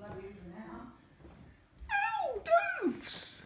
Love you for now. Ow, doofs!